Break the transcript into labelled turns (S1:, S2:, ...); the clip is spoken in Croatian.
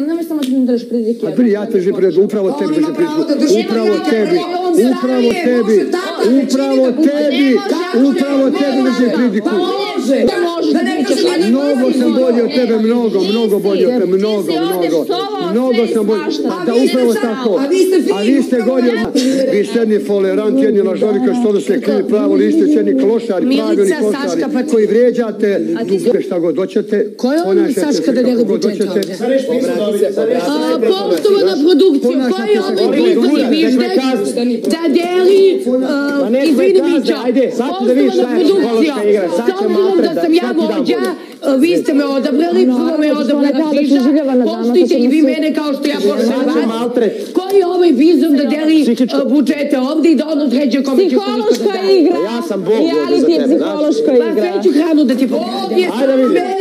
S1: sam, nemoj samo ti mi držiš pridike.
S2: A ja pred, upravo tebi držim prediku. Upravo tebi, upravo tebi, upravo tebi, upravo tebi držim prediku. Mnogo sam bolji od tebe, mnogo, mnogo bolji od tebe, mnogo, mnogo. Mnogo sam bolji. A da upravo tako. A vi ste gori od Vi ste jedni foleranti, jedni lažovi koji što da se krili pravo lište, jedni klošari, pravi oni
S3: Saška, pa
S2: klošari, koji vrijeđate, dugbe šta god hoćete.
S3: Ko je on,
S2: ponašajte
S3: Saška, da budžet
S2: hoćete.
S3: ovdje? Poštovana produkcija, ko je ovaj da deli, uh, izvini Mićo, poštovana produkcija, s obzirom da sam ja vođa, uh, vi ste me odabrali, prvo me odabrala Žiža, poštujte i vi mene kao što ja poštujem vas. Ko je ovaj bizon da deli uh, budžete ovdje i da on određuje kome će
S4: Psihološka igra.
S5: Ja sam Bog ovdje za
S4: Reality je
S5: tebe,
S4: psihološka
S3: Pa
S4: igra.
S3: kreću hranu da ti
S5: Ajde vidi.